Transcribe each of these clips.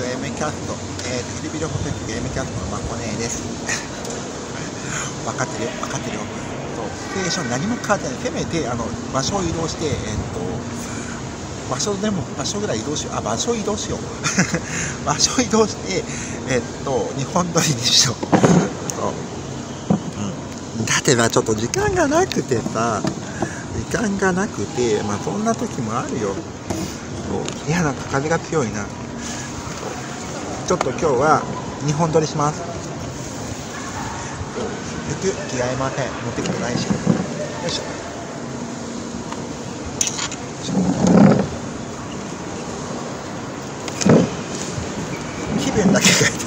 ク M キャスト、えーと、ヒルビルホテル M キャストのマコネーです。分かってるよ、分かってるよ。そう、ステーション何も変わってない。せめて、あの、場所を移動して、えっ、と、場所でも、場所ぐらい移動しよう。あ、場所移動しよう。場所移動して、えっと、日本撮りにしよう。そう。うん。だってな、ちょっと時間がなくてさ、時間がなくて、まあそんな時もあるよ。そう。いや、なんか風が強いな。ちょっと今日は2本撮りします。服着替えません。持ってきてないし。よいしょ。気分だけ書いて。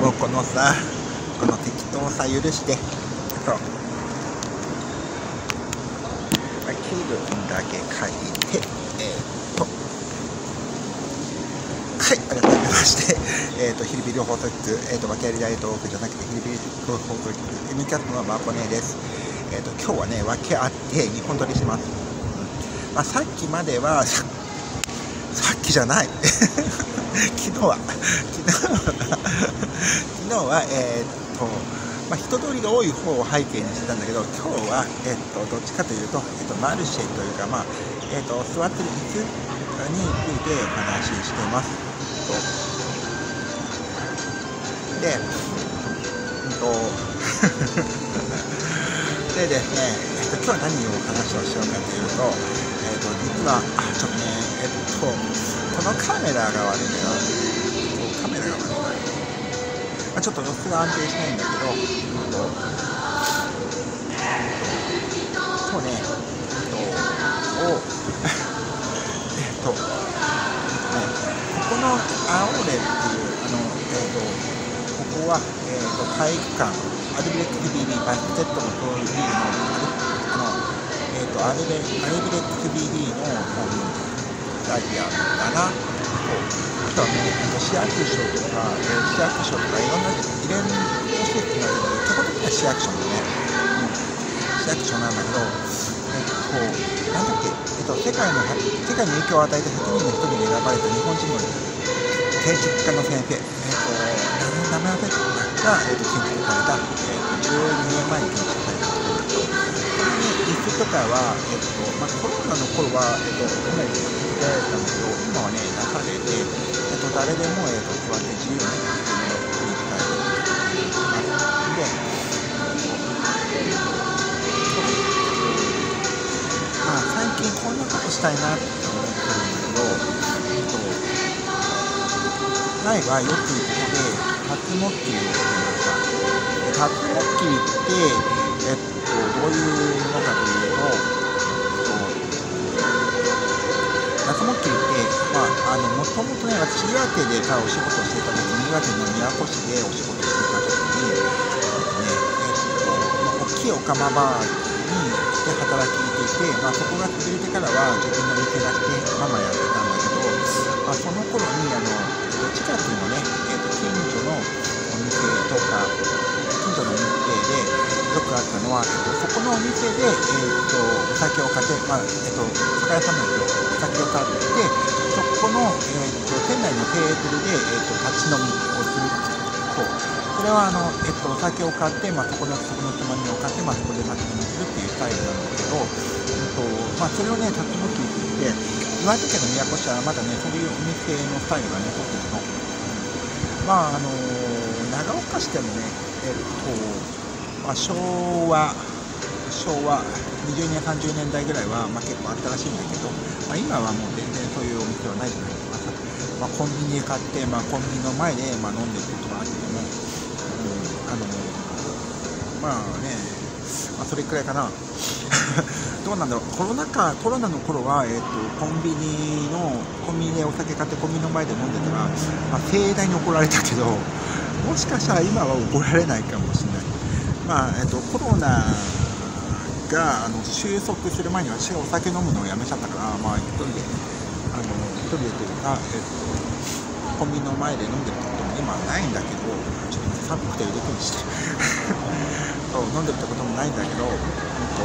もうこのさこの適当さ許して。そう。気分だけ書いてえー、っとはい、ありがとうございまして、えっ、ー、と、ヒルビル放送局、えっ、ー、と、訳あり大トークじゃなくて、ヒルビル放送局、M キャットのマーコネです。えっ、ー、と、今日はね、訳あって、日本撮りします。うん、まあ、さっきまでは、さっきじゃない。昨日は、昨日は、昨日は、えっと、まあ、人通りが多い方を背景にしてたんだけど、今日は、えっと、どっちかというと、えっと、マルシェというか、まあ、えっと、座ってる椅子についてお話ししてます。とでうんと でですね、えっと、今日は何を話をしようかというと、えっと、実はあちょっとねえっとこのカメラが悪いんだよカメラが悪い。まあ、ちょっと様子が安定しないんだけど、うんと、そうね、えっと、を、えっと、この青レっていうあの、えーと、ここは、えーと、体育館アルビレック BB バスケットのプロリーグのあの、えーと、アルベアルビレック BB のスタジアだなとあとはね市役所とか、えー、市役所とかいろんなイベント施設があるので基本的には市役所のね、うん、市役所なんだけどえっと、なんだっけ、えっと、世界の世界に影響を与えた100人の人に選ばれた日本人の建築家の先生、えーと、名前忘れたが、えーと、建築された、えーと、12年前に建築されたところと、これに椅子とかは、えーとまあ、コロナの頃は、えー、とかなり作られたんだけど、今はね、出されて、えー、と誰でも、えー、と座って自由に、えー、に使えるというます。で、まあ、最近こんなことしたいなって思ってるんだけど、えっと前はよくモッキリをしてました。竜モッキリって、えっと、どういうものかというと、夏モッキリって、まあ、あの、もともとね、私、岩手でお仕事をしてた時に、岩手の宮古市でお仕事をしてた時に、えっとね、えっと、大きいお釜場にして働きにいて、まあ、そこが潰れてからは自分の店出してママやってたんだけど、まあ、その頃に、あの、近くのね、えーと、店とか近所のお店でよくあったのは、えーと、そこのお店で、えーと、お酒を買って、まあえー、と酒屋さんなんですけどお酒を買ってそこの、えー、と店内のテーブルで、えー、と立ち飲みをするそうこれはあの、えっと、お酒を買って、まあ、そこでそこのつまみを買って、まあ、そこで立ち飲みするっていうスタイルなんですけど、えっとまあ、それをね立ち飲みって言って岩手県の宮古市はまだねそういうお店のスタイルが残ってるのまああの長岡市でもねえっと、まあ、昭和昭和20年30年代ぐらいは、まあ、結構あったらしいんだけど、まあ、今はもう全然そういうお店はないじゃないです。か、まあ、コンビニで買って、まあ、コンビニの前で、まあ、飲んでることがあっても、うん、あのまあね、まあ、それくらいかな。どうなんだろう。コロナ禍コロナの頃は、えーと、コンビニのコンビニでお酒買ってコンビニの前で飲んでたら、まあ、盛大に怒られたけどもしかしたら今は怒られないかもしれない、まあえーと、コロナがあの収束する前に私はお酒飲むのをやめちゃったから、まあ、一人であの一人でというか、えーと、コンビニの前で飲んでるってことも今はないんだけどちょっと、寒くて入れてにして。そう飲んでるってこともないんだけど、うんと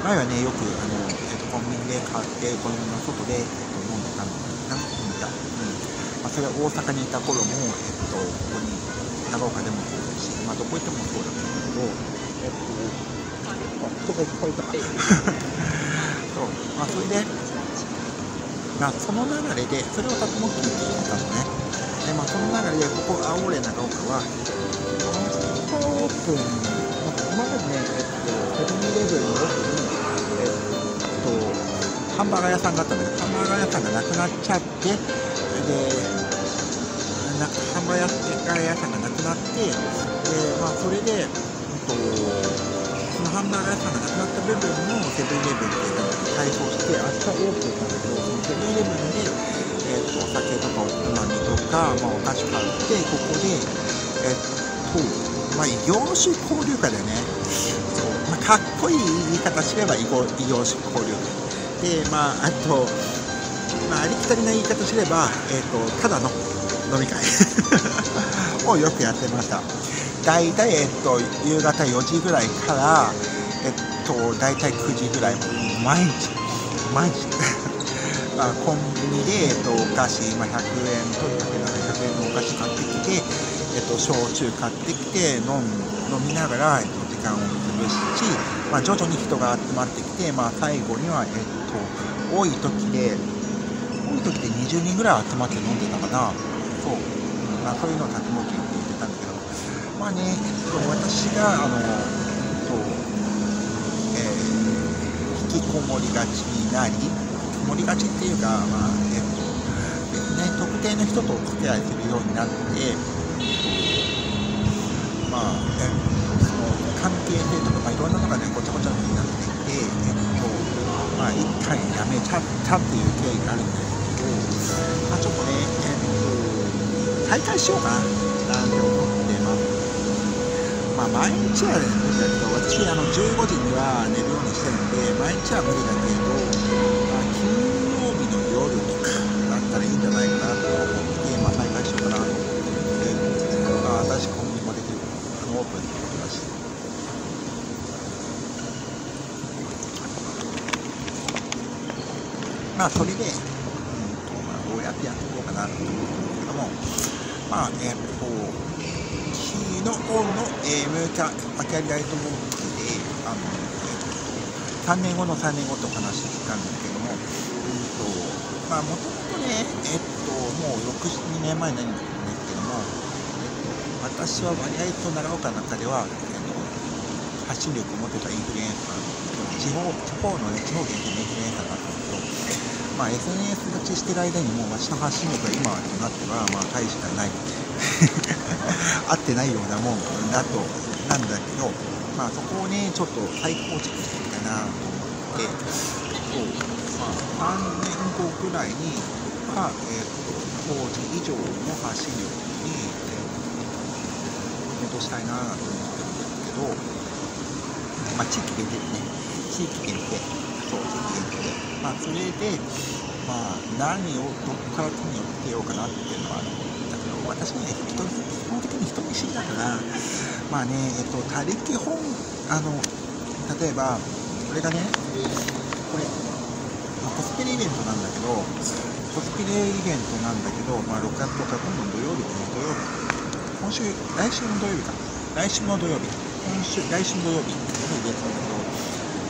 前はねよくあの、えっと、コンビニで買ってコンビニの外で、えっと、飲んでたのかな、うんあ、それは大阪にいた頃も、えっと、ここに長岡でもそうだし、まあ、どこ行ってもそうだったんだけど、えっと、あ人がいっぱいいた そう。まあ、それで、まあ、その流れでそれをタクモッキーって言ってたのね。で、まあ、その流れでここ青俺長岡はオープンなんか今までね、えっと、セブンイレブンの奥に、えっと、ハンバーガー屋さんがあったんだけどハンバーガー屋さんがなくなっちゃってでなハンバー屋さんがなくなってで、まあ、それで、えっと、そのハンバーガー屋さんがなくなった部分のセブンイレブンっていうのを改装して明日オープンなんだけどセブンイレブンで、えっと、お酒とかおつまみとか、まあ、お菓子買ってここでえっとまあ異業種交流会だよね。そう、まあ、かっこいい言い方すれば異業異業種交流会。でまああとまあ、ありきたりな言い方すれば、えーと、ただの飲み会。をよくやってました。大体、えっと、夕方4時ぐらいから、えっと、大体9時ぐらい毎日毎日。まあ、コンビニで、えっと、お菓子、まあ、100円とにかく700円のお菓子買ってきて、えっと、焼酎買ってきて飲飲みながら、えっと、時間を潰すし、まあ、徐々に人が集まってきて、まあ、最後には、えっと、多い時で多い時で20人ぐらい集まって飲んでたかな。そう、うん。まあ、そういうのを滝本って言ってたんだけど。まあね、えっと、私があのそう、えー、引きこもりがちになり引きこもりがちっていうかまあえっとね特定の人とお付き合いするようになってまあえその関係性とか、まあ、いろんなのがねごちゃごちゃになってきてえっとまあ一回やめちゃったっていう経緯があるんですけど、まあ、ちょっとね、再開しようかななんて思ってます。まあ、毎日はね、無理だけど、私、あの、15時には寝るようにしてるんで、毎日は無理だけど、まあ、金曜日の夜とかだったらいいんじゃないかなと思って、まあ、再開しようかなと思って、まあ、私、コンビニもできる、オープンってことだし。まあ、それで、うんとまあ、どうやってやっていこうかなと思うんですけども、まあ、えっと、昨日の、えー、ムーチャアキャリアイトボークで、あの、えっと、3年後の3年後とお話ししたんですけども、うんと、まあ、もともとね、えっと、もう6、2年前になるんですけども、えっと、私は割合と長岡の中では、えっと、発信力を持ってたインフルエンサー地方地方の、ね、地方限定のインフルエンサーだ、まあ、SNS 立ちしてる間にもう私の発信力が今となっては、まあ、大したない。合ってないようなもんだとなんだけど、まあ、そこをねちょっと再構築していきたいなと思ってそう、ま、3年後ぐらいには、えー、と当時以上の発信力に、えー、戻したいなと思ってるんですけど、まあ、地域限定でね地域限定。そう地域限定でまあそれでまあ何をどこから手に寄ってようかなっていうのはあるんだけど私ね人基本的に人見知りだからまあねえっと他力本あの例えばこれがねこれ、まあ、コスプレイベントなんだけどコスプレイベントなんだけど、まあ、6月とか今度の土曜日ね土曜日今週来週の土曜日か。来週の土曜日。今週来週の土曜日のイベントなんだけど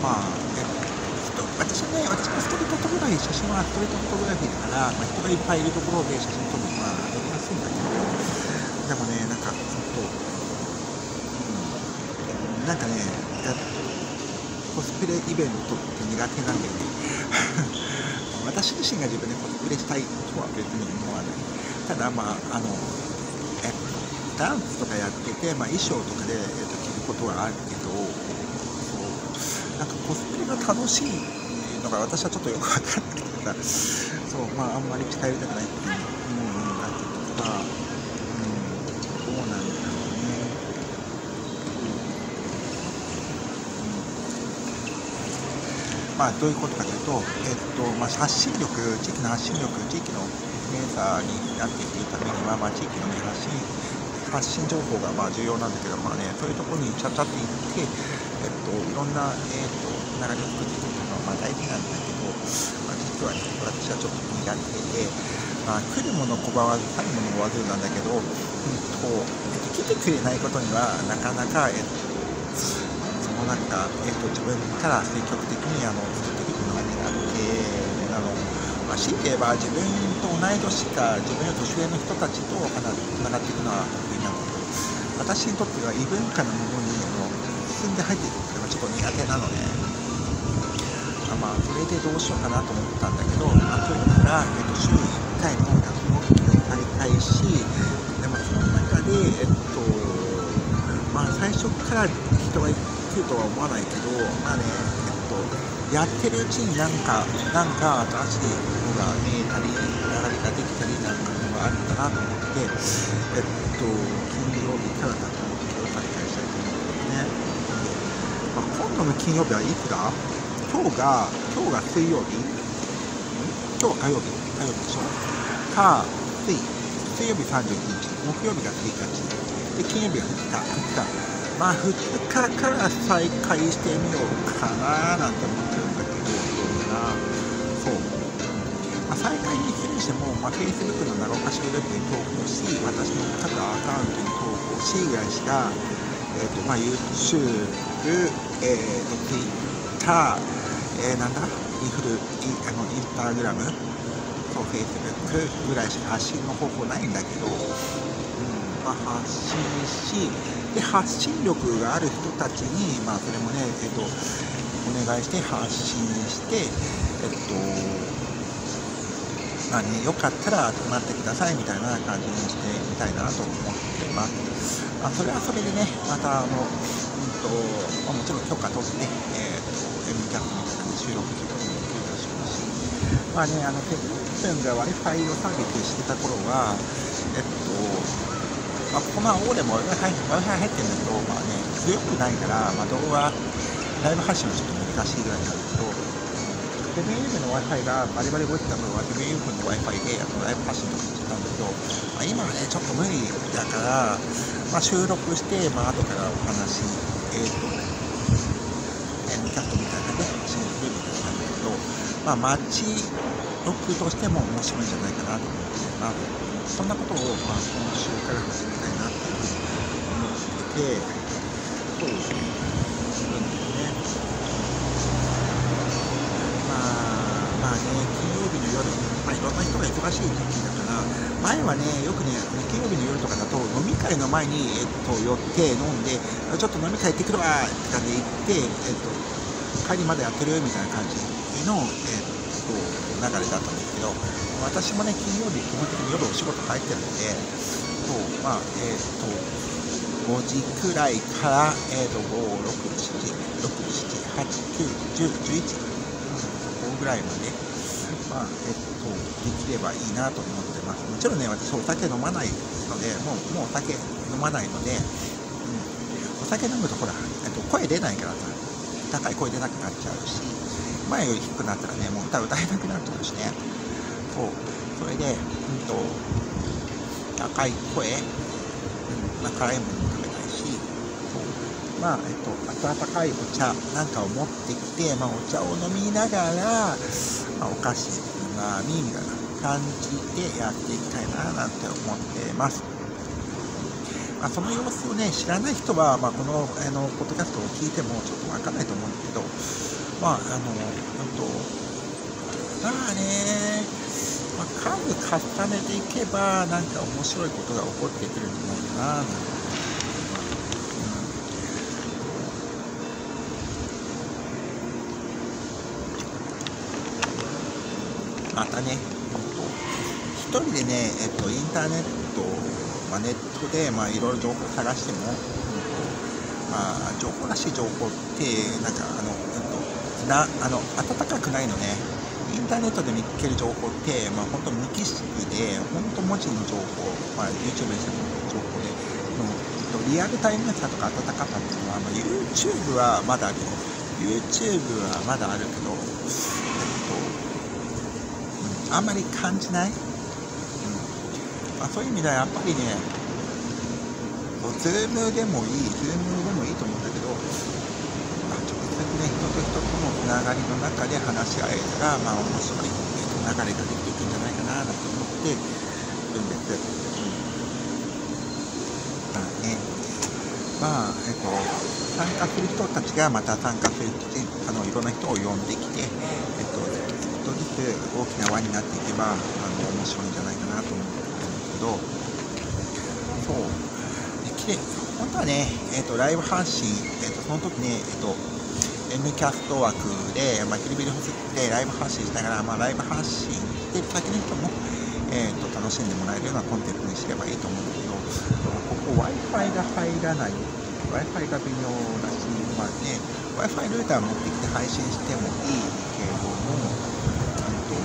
まあ、私ね、私のストリートフォトグラフィー、写真はストリートフォトグラフィーだから、まあ、人がいっぱいいるところで写真撮るのは撮りやすいんだけど、でもね、なんか、ちょっと、うん、なんかね、コスプレイベントって苦手なんだよね。私自身が自分でコスプレしたいとは別に思わない。ただ、まあ、あの、えダンスとかやってて、まあ、衣装とかで、えっと、着ることはあるけど、なんかコスプレが楽しいのが私はちょっとよく分かんなくてさそうまああんまり近寄りたくないっていうのがあってとか、うん、どうなんだろうね、うん、まあどういうことかというと、えっとまあ、発信力地域の発信力地域のインフルエンサーになっていくためには、まあ、地域の、ね、発信発信情報がまあ重要なんだけど、まあね、そういうところにちゃちゃっていって、えっと、いろんな、えっと、流れを作っていく。まあ大事なんだけど、まあ、実はね、私はちょっと苦手で、まあ、来るもの拒まず、去るもの追わずなんだけど、うんと、来てくれないことには、なかなか、えっと、そのなんか、えっと、自分から積極的にあの作っていくのが苦手なの。まあ、強いて言えば自分と同い年か自分より年上の人たちとつながっていくのは得意なんだけど私にとっては異文化のものにあの進んで入っていくのがちょっと苦手なので、あまあ、それでどうしようかなと思ったんだけど、まあ、というなら、えっと、週1回の学問を再開しで、まあ、その中で、えっとまあ、最初から人が来るとは思わないけど、まあねえっと、やってるうちになんかなんか新しいものが見えたり流れができたりなんかのがあるんだなと思ってえっと金曜日から学校を再開したいと思うんですね、まあ、今度の金曜日はいつだ今日が今日が水曜日今日は火曜日火曜日でしょか水水曜日31日木曜日が1日で金曜日が2日2日まあ2日から再開してみようかななんて思ってるんだけどどうかなそうまあ、再開にするにしても、まあ、Facebook の長岡市ウェブに投稿し、私の各アカウントに投稿しぐらいしか、えーとまあ、YouTube、えーと、Twitter、えー、なんだ、インフル、イあのインスタグラム、そう Facebook ぐらいしか発信の方法ないんだけど、うんまあ、発信しで、発信力がある人たちに、まあ、それもね、えーと、お願いして発信して、えっ、とまあね、よかったら集まってくださいみたいな感じにしてみたいなと思っています。まあ、それはそれでね、またあの、うんとまあ、もちろん許可取って、えーと、M キャップみたいな収録することもできるでしょうし、まあね、あの、ペップンが Wi-Fi をサービスしてた頃は、えっと、まあ、ここまあ、オーでも Wi-Fi 入ってるんだけど、まあね、強くないから、まあ、動画、ライブ発信はちょっと難しいぐらいなんですけど、セブンイレブの Wi-Fi がバリバリ動いてた頃はセブンイレブンの Wi-Fi であのライブ発信とかしてたんだけど、まあ、今はね、ちょっと無理だから、まあ、収録して、まあ後からお話、えっ、ー、と、えー、キャストみたいなね、シーンするみたいなんだけど、まあ、街録としても面白いんじゃないかなと思ってまあ、そんなことを、まあ、今週から始めたいなっていうふうに思ってて、そうですね。まあ、いろんな人が忙しい時期だから前はねよくね金曜日の夜とかだと飲み会の前に、えっと、寄って飲んでちょっと飲み会行ってくるわって感じで行って、えっと、帰りまでやってるみたいな感じの、えっと、流れだったんですけど私もね金曜日基本的に夜お仕事帰ってるのでそうまあえっと5時くらいから、えー、と5、6、7、6、7、8、9、10、11、そこぐらいまで、まあ、えっと、できればいいなと思ってます。もちろんね、私お酒飲まないので、もう、もうお酒飲まないので、うん、お酒飲むとほら、えっと、声出ないからさ、高い声出なくなっちゃうし、前より低くなったらね、もう歌歌えなくなっちゃうしね。そう。それで、うんと、高い声、うん、まあ、辛いものも食べないし、そうまあ、えっと、温かいお茶なんかを持ってきて、まあ、お茶を飲みながら、まあ、お菓子つまみみたいな感じでやっていきたいななんて思ってます。まあ、その様子をね、知らない人は、まあ、この、あの、ポッドキャストを聞いてもちょっとわかんないと思うんですけど、まあ、あの、本当まあね、まあ、数重ねていけば、なんか面白いことが起こってくるんじゃないかな、なんて。またね、一人でね、えっと、インターネット、まあ、ネットで、まあ、いろいろ情報探しても、まあ、情報らしい情報って、なんか、あの、な、あの、暖かくないのね。インターネットで見つける情報って、まあ、本当無機質で、本当文字の情報、まあ、YouTube でしても情報で、のリアルタイムさとか暖かさっていうのは、まあ、YouTube はまだあるよ。YouTube はまだあるけど、えっと、うんあんまり感じない、うんまあ、そういう意味ではやっぱりねズームでもいいズームでもいいと思うんだけど、まあ、直接ね人と人とのつながりの中で話し合えたらまあ面白いえー、と流れができていくんじゃないかななんて思ってってるんです。うん、まあね、まあ、えっと、参加する人たちがまた参加するあのいろんな人を呼んできて、えっと、ちょっとずつ大きな輪になっていけば、あの面白いんじゃないかなと思うんですけど、そう、できれ本当はね、えっと、ライブ配信、えっと、その時ね、えっと、M キャスト枠で、まあ、キリビリホスってライブ発信しながら、まあ、ライブ発信して先の人も、えーと、楽しんでもらえるようなコンテンツにすればいいと思うんだけど、ここ Wi-Fi が入らない、Wi-Fi が微妙だし、まあね、Wi-Fi ルーター持ってきて配信してもいいけども、と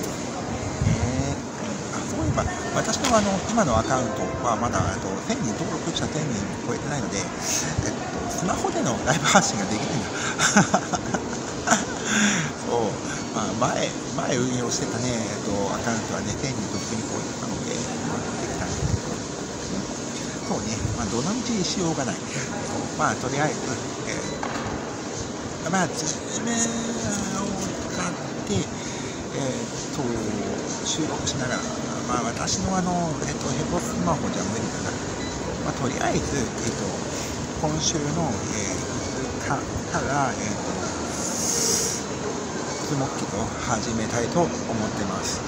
えー、あそういえば、私のあの今のアカウントはまだあと1000人登録者1000人超えてないので、えっとスマホでのライブ発信ができないんだ。前前運用してたね、えっと、アカウントはね1000人とっくに超えてたので、まあ、できたんですけど、そうねまあどのみちしようがない。まあとりあえず、えー、まあ G メーを使ってえー、と収録しながら、まあ、私のあの、えーと、ヘボスマホじゃ無理だな、まあ、とりあえず、えーと今週の、えー、かから、えーと、スモッキと始めたいと思ってます。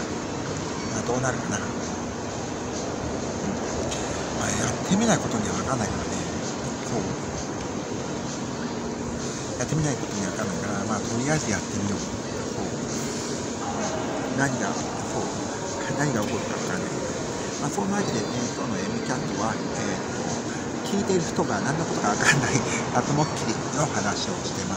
まあ、どうなるかな。うんまあ、やってみないことには分かんないからね。そう。やってみないことには分かんないから、まあ、とりあえずやってみよう。そう。何が、そう。何が起こるか分からない。まあ、そんなわけで、ね、今日の M キャットは、えー聞いている人が何のことか分かんない夏もっきりの話をしてます。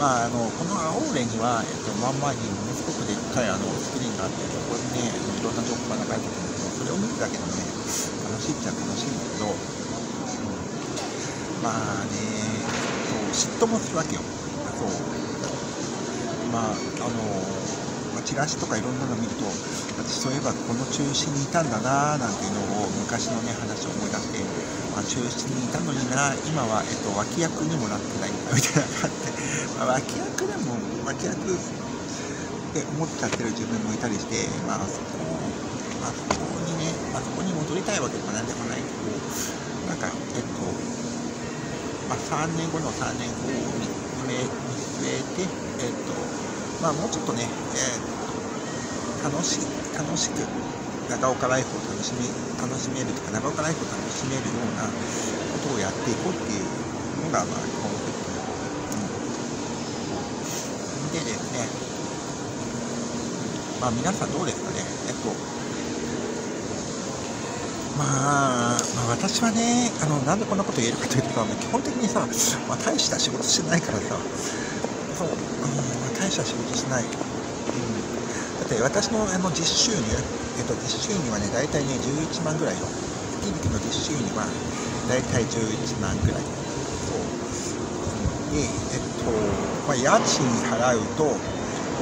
まあ、あのこの青レには、えっと、真ん前にものすごくでっかいあのスクリーンがあって、そこにね、いろんな情報が流れてくるんですけど、それを見るだけでもね、楽しいっちゃ楽しいんだけど、うん、まあね、嫉妬もするわけよ。そうまあ、あのチラシとかいろんなの見ると私そういえばこの中心にいたんだななんていうのを昔のね話を思い出して、あ、中心にいたのにな今は、えっと、脇役にもなってないんだみたいな感じで、まあ、脇役でも脇役って思っちゃってる自分もいたりして、まあそこまあ、そこにね、まあ、そこに戻りたいわけでもなんでもないけどなんかえっとまあ、3年後の3年後を見据えて、えっとまあ、もうちょっとね、えー、楽し楽しく長岡ライフを楽しみ楽しめるとか長岡ライフを楽しめるようなことをやっていこうっていうのが、まあ、コンセプト、うん、でですね、まあ、皆さんどうですかね、えっと、まあ、まあ、私はね、あのなんでこんなこと言えるかというと、基本的にさ、まあ、大した仕事してないからさ、そう、うんまあ大した仕事しない、うん、だって私のあの実収入、えっと、実収入はね大体ね11万ぐらいよ月々の実収入は大体11万ぐらい。そう。でえっと、まあ、家賃払うと、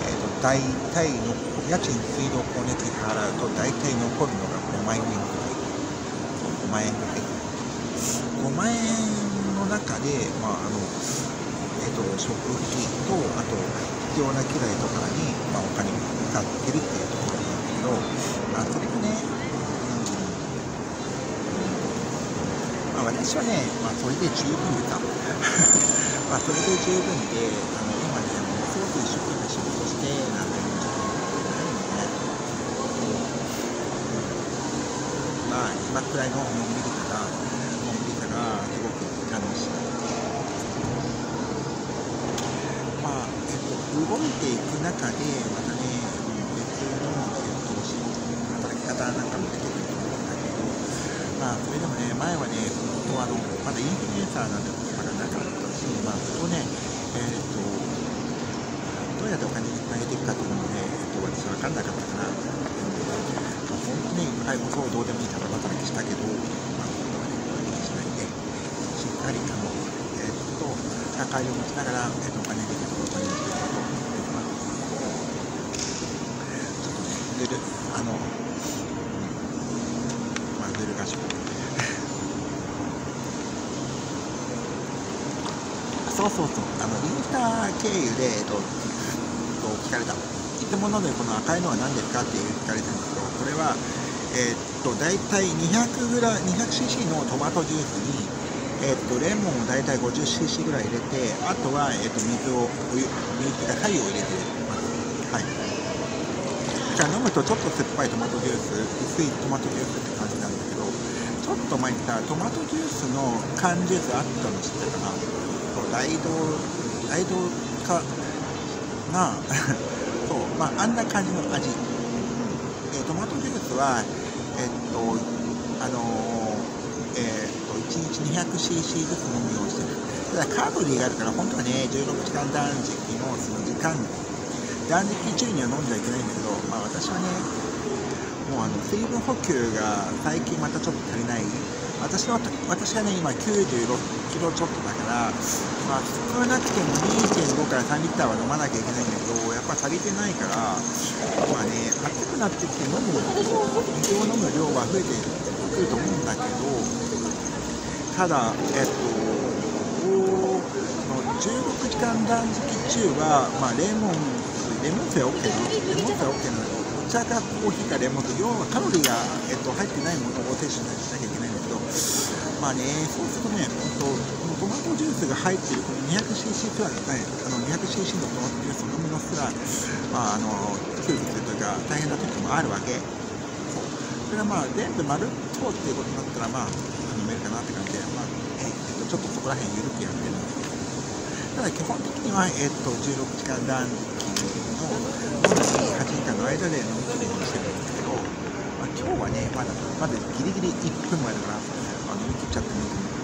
えっと、大体の家賃水道光熱費払うと大体残るのが5万円ぐらい。5万円ぐらい。5万円の中で、まああのえっと、食費とあと必要な機材とかに、まあ、お金を使ってるっていうところなんだけど、まあ、それがね、うんまあ、私はね、まあ、それで十分だ。まあそれで十分であの今ねものすごく一生懸命仕事してなんていうのちょっとないので、まあ今くらいののんびりさがのんびりさがすごく楽しい動いていく中でまたね別の、えっと、働き方なんかも出てくると思うんだけどまあそれでもね前はね本当あのまだインフルエンサーなんてことがなかったしまあそれをねえっ、とどうやってお金につなげていくかっていうのもね、えっと、私分かんなかったから、まあ、本当に介護そうどうでもいいただ働きしたけど、まあ、今度はねこういうことしないでしっかりあのえっ、と社会を持ちながら、えっと、お金できることにしていくとルルあの、まあ、ルル合宿そうそうそう。あのインスタ経由で、えっと、聞かれたいつものでこの赤いのは何ですかって聞かれたんですけどこれはえー、っと大体 200cc のトマトジュースにえー、っとレモンを大体 50cc ぐらい入れてあとは、えー、っと水をお湯水が太陽を入れてますはい。じゃあ飲むとちょっと酸っぱいトマトジュース薄いトマトジュースって感じなんだけどちょっと前にさトマトジュースの缶ジュースあったの知ってたかな？そう大道大道かな。そうまああんな感じの味、えトマトジュースはえっとあの、え、っと1日 200cc ずつ飲むようにしてる。ただカロリーがあるから本当はね16時間断食のその時間。断食中には飲んじゃいけないんだけどまあ私はねもうあの水分補給が最近またちょっと足りない私は私はね今96キロちょっとだから、まあ、少なくても2.5から3リッターは飲まなきゃいけないんだけどやっぱ足りてないからまあね暑くなってきて飲む水を飲む量は増えてくると思うんだけどただえっと16時間断食中は、まあ、レモンレモン水は OK なレモン水は OK なの茶かコーヒーかレモン水要はカロリーが、えっと、入ってないものを摂取しなきゃいけないんだけどまあね、そうするとね、本当このトマトジュースが入っているこの 200cc プラス、ね、あの 200cc のトマトジュースを飲むのすら、まあ、あの窮屈というか大変な時もあるわけ。そう。それがまあ全部まるっとっていうことになったら、まあ、飲めるかなって感じで、まあえっと、ちょっとそこら辺緩くやってるんですけど、ただ基本的には、えっと、16時間断食の飲み8時間で飲み切るようにしてるんですけど、まあ、今日はね、まだまだギリギリ1分前だから、あ飲み切っちゃってもいいと思う、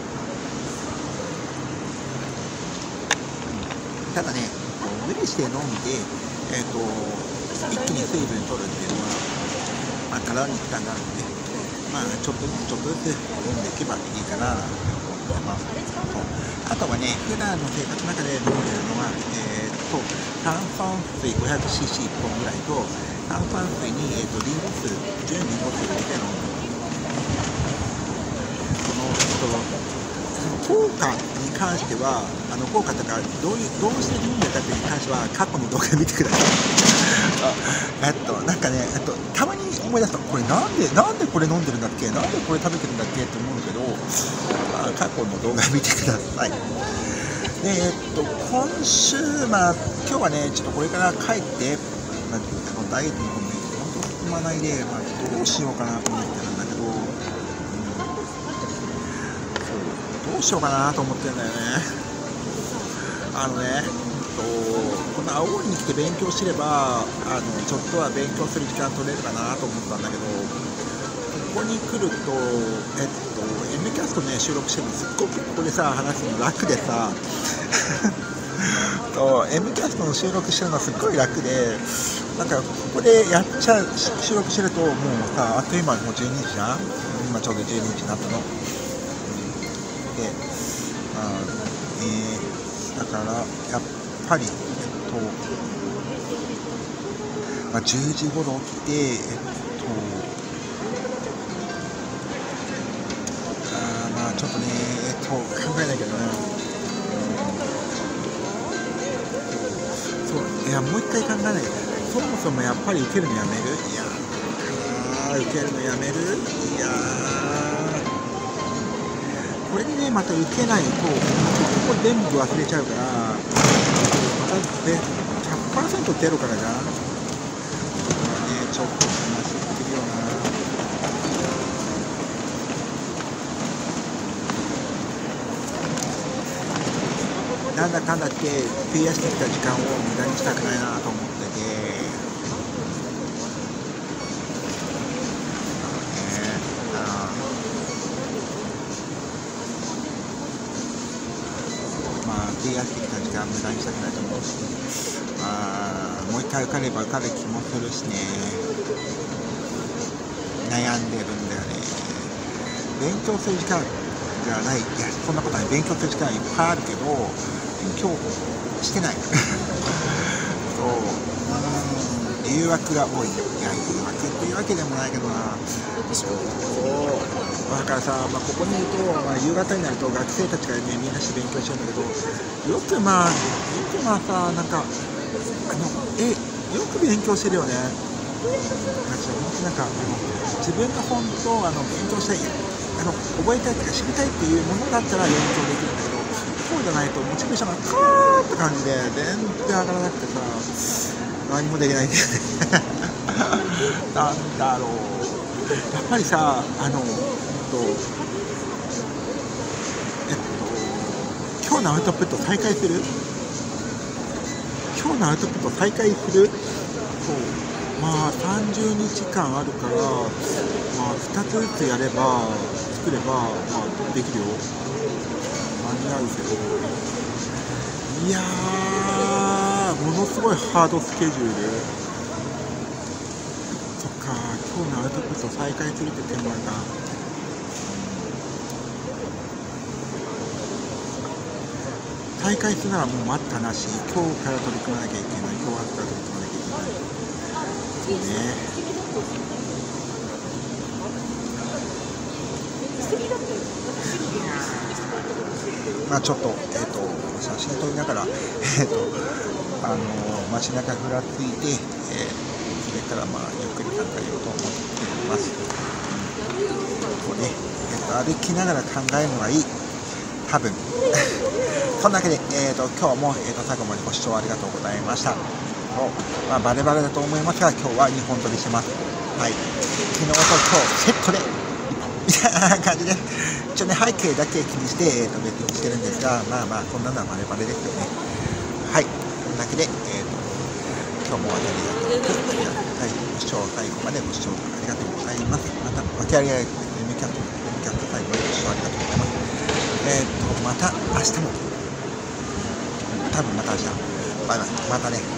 ただね無理して飲んで、えーと、一気に水分取るっていうのは、まあ、体に負担があるので、まあ、ちょっとずつちょっとずつ飲んでいけばいいかなと思ってますあとはね普段の生活の中で飲んでるのは、えーと、炭酸水 500cc1 本ぐらいと炭酸水に、えーと、リンゴ酢純リンゴ酢を入れて飲んで効果に関してはあの効果とかどういうどうして飲んでたかに関しては過去の動画見てください。えっとなんかねえっとたまに思い出すとこれなんでなんでこれ飲んでるんだっけなんでこれ食べてるんだっけって思うけど、まあ、過去の動画見てください。でえっと今週まあ今日はねちょっとこれから帰ってダイエットの方に本当進まないで、まあ、どうしようかなと思ってるんだけどうん、そうどうしようかなと思ってるんだよねあのねうんとこの青森に来て勉強してればあのちょっとは勉強する時間取れるかなと思ったんだけどここに来るとえっと M キャストね収録してるのすっごくここでさ話すの楽でさと M キャストの収録してるのすっごい楽でなんかここでやっちゃう収録してるともうさあっという間にもう12時じゃん。今ちょうど12時になったの。で、あえー、だからやっぱり、えっとまあ、10時頃起きて、えっとあまあちょっとね、えっと、考えないけどな、そういやもう一回考えないけどね。そもそもやっぱり受けるのやめる？いや。ー受けるのやめる？いやこれでねまた受けないとここ全部忘れちゃうからまたで100%出るからじゃん。ねちょっと話してるよな。なんだかんだって費やしてきた時間を無駄にしたくないなと思ってて費やってきた時間無駄にしたくないと思うし、まあ、もう一回受かれば受かる気もするしね。悩んでるんだよね。勉強する時間じゃない。いやそんなことない。勉強する時間いっぱいあるけど勉強してない。そう。うん誘惑が多いいや誘惑っていうわけでもないけどなそうだからさ、まあ、ここにいると、まあ、夕方になると学生たちがねみんなして勉強してるんだけどよくまあよくまあさなんかあのえよく勉強してるよね私本当なんかあの自分が本当あの勉強したいあの覚えたいとか知りたいっていうものだったら勉強できるんだけどそうじゃないとモチベーションがカーって感じで全然上がらなくてさ。何もできないんだよねなんだろう。やっぱりさあの、えっとえっと今日のアウトプット再開する？今日のアウトプット再開する？そうまあ30日間あるからまあ2つずつやれば作ればまあできるよ。間に合うけどいやものすごいハードスケジュール。そっか今日のアウトプット再開するって手間が再開するならもう待ったなし。今日から取り組まなきゃいけない。今日から取り組まなきゃいけない。そうねまあちょっと,、えー、と写真撮りながら、えーとあの街中ふらついて、えーそれからまあゆっくり考えようと思っています。こうねえーと歩きながら考えるのがいい。多分。そんなわけで、えー、と今日も、えー、と最後までご視聴ありがとうございました。そうまあ、バレバレだと思いますが今日は2本撮りします。はい。昨日と今日セットで みたいな感じで。一応ね背景だけ気にして、えー、と別にしてるんですがまあまあこんなのはバレバレですよね。はいこんなわけで、えー、と今日もありがとうございまたご視聴最後までご視聴ありがとうございます。また訳ありがい M キャットミキャット最後までご視聴ありがとうございますえっ、とまた明日も多分また明日バイバイまたね